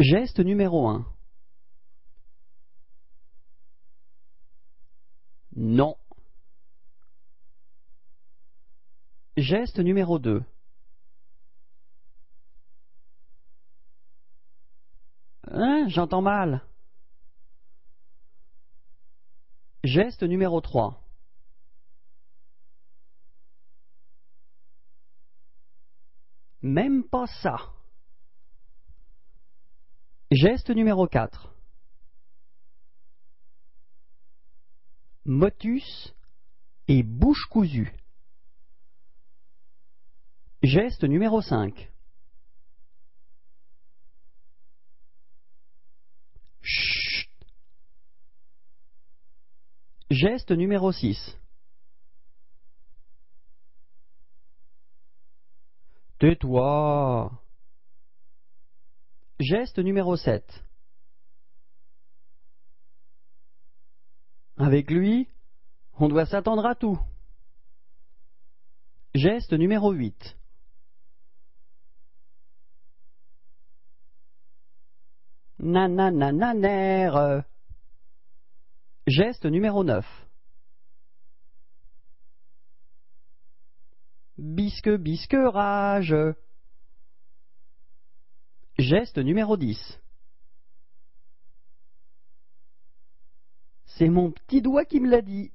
Geste numéro un. Non. Geste numéro deux. Hein, j'entends mal. Geste numéro trois. Même pas ça. Geste numéro 4. Motus et bouche cousue. Geste numéro 5. Chut. Geste numéro 6. Tais-toi. Geste numéro 7. Avec lui, on doit s'attendre à tout. Geste numéro 8. Nananananer. Geste numéro 9. Bisque bisque rage. Geste numéro 10. C'est mon petit doigt qui me l'a dit.